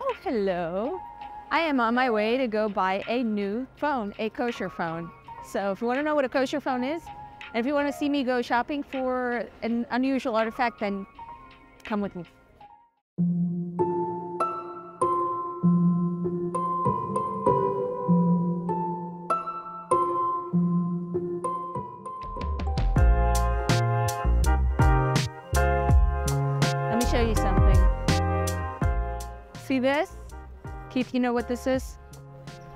Oh, hello. I am on my way to go buy a new phone, a kosher phone. So if you want to know what a kosher phone is, and if you want to see me go shopping for an unusual artifact, then come with me. See this? Keith, you know what this is?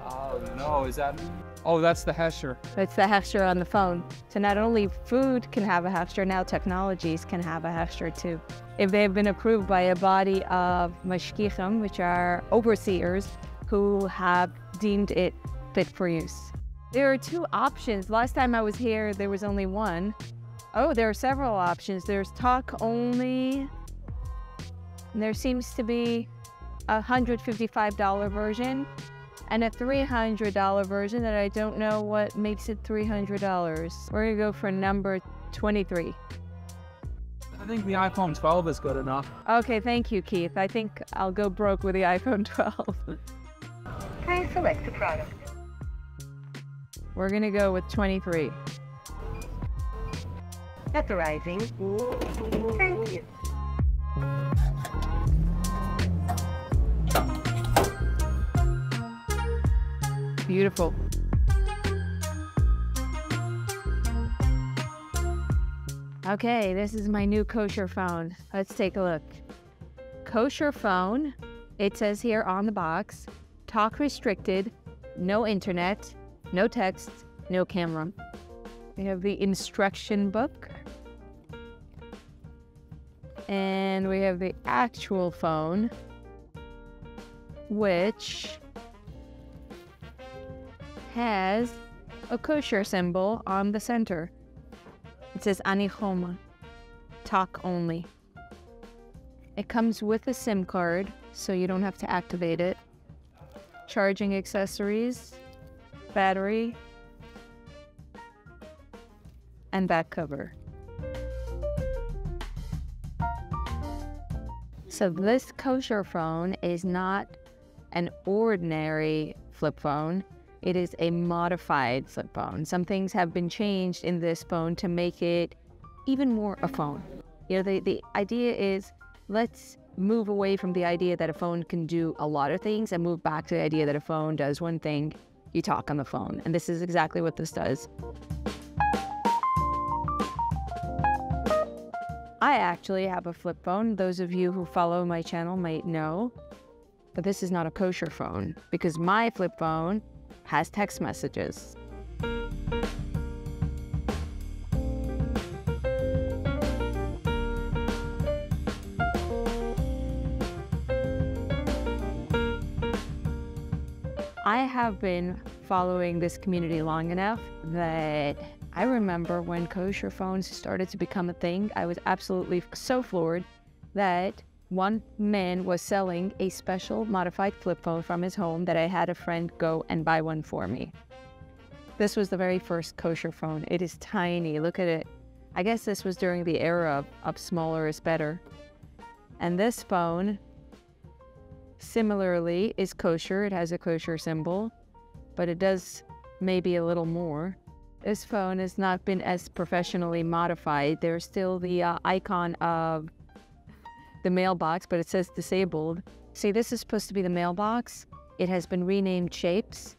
Oh no, is that? Oh, that's the Hechsher. It's the Hechsher on the phone. So not only food can have a Hechsher, now technologies can have a Hechsher too. If they've been approved by a body of mashgichim, which are overseers, who have deemed it fit for use. There are two options. Last time I was here, there was only one. Oh, there are several options. There's talk only. And there seems to be a $155 version and a $300 version that I don't know what makes it $300. We're gonna go for number 23. I think the iPhone 12 is good enough. Okay, thank you, Keith. I think I'll go broke with the iPhone 12. Please select the product. We're gonna go with 23. Authorizing. Thank you. Beautiful. Okay, this is my new kosher phone. Let's take a look. Kosher phone, it says here on the box, talk restricted, no internet, no text, no camera. We have the instruction book. And we have the actual phone, which has a kosher symbol on the center. It says Anichoma, talk only. It comes with a SIM card, so you don't have to activate it. Charging accessories, battery, and back cover. So this kosher phone is not an ordinary flip phone. It is a modified flip phone. Some things have been changed in this phone to make it even more a phone. You know, the, the idea is let's move away from the idea that a phone can do a lot of things and move back to the idea that a phone does one thing. You talk on the phone. And this is exactly what this does. I actually have a flip phone. Those of you who follow my channel might know. But this is not a kosher phone because my flip phone has text messages. I have been following this community long enough that I remember when kosher phones started to become a thing, I was absolutely so floored that one man was selling a special modified flip phone from his home that I had a friend go and buy one for me. This was the very first kosher phone. It is tiny. Look at it. I guess this was during the era of, of smaller is better. And this phone, similarly, is kosher. It has a kosher symbol, but it does maybe a little more. This phone has not been as professionally modified. There's still the uh, icon of the mailbox, but it says disabled. See, this is supposed to be the mailbox. It has been renamed Shapes,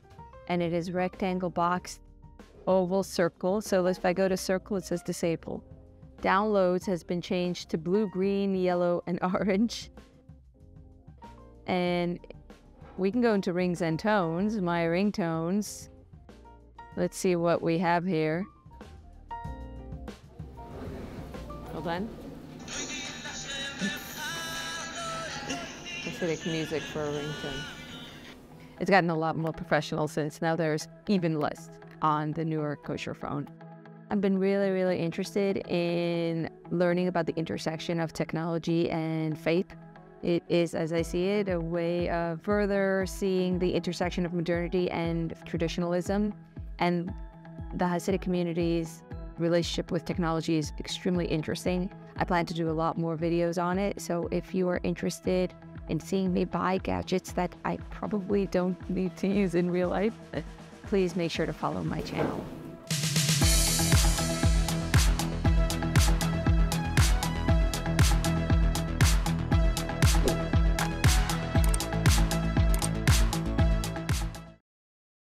and it is rectangle box, oval, circle. So if I go to circle, it says disabled. Downloads has been changed to blue, green, yellow, and orange. And we can go into rings and tones, my ringtones. Let's see what we have here. Hold on. Hasidic music for a ringtone. It's gotten a lot more professional since now there's even less on the newer kosher phone. I've been really, really interested in learning about the intersection of technology and faith. It is, as I see it, a way of further seeing the intersection of modernity and traditionalism. And the Hasidic community's relationship with technology is extremely interesting. I plan to do a lot more videos on it. So if you are interested, and seeing me buy gadgets that I probably don't need to use in real life, please make sure to follow my channel.